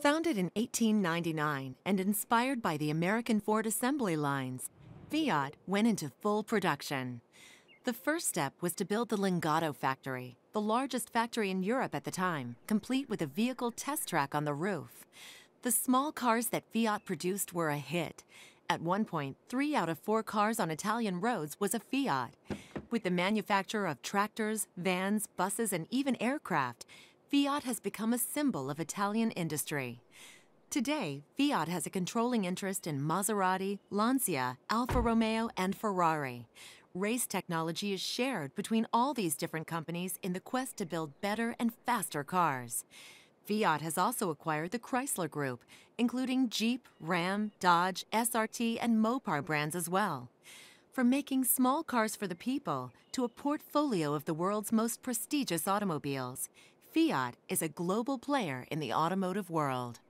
Founded in 1899 and inspired by the American Ford assembly lines, Fiat went into full production. The first step was to build the Lingotto factory, the largest factory in Europe at the time, complete with a vehicle test track on the roof. The small cars that Fiat produced were a hit. At one point, three out of four cars on Italian roads was a Fiat. With the manufacture of tractors, vans, buses, and even aircraft, Fiat has become a symbol of Italian industry. Today, Fiat has a controlling interest in Maserati, Lancia, Alfa Romeo, and Ferrari. Race technology is shared between all these different companies in the quest to build better and faster cars. Fiat has also acquired the Chrysler Group, including Jeep, Ram, Dodge, SRT, and Mopar brands as well. From making small cars for the people to a portfolio of the world's most prestigious automobiles, Fiat is a global player in the automotive world.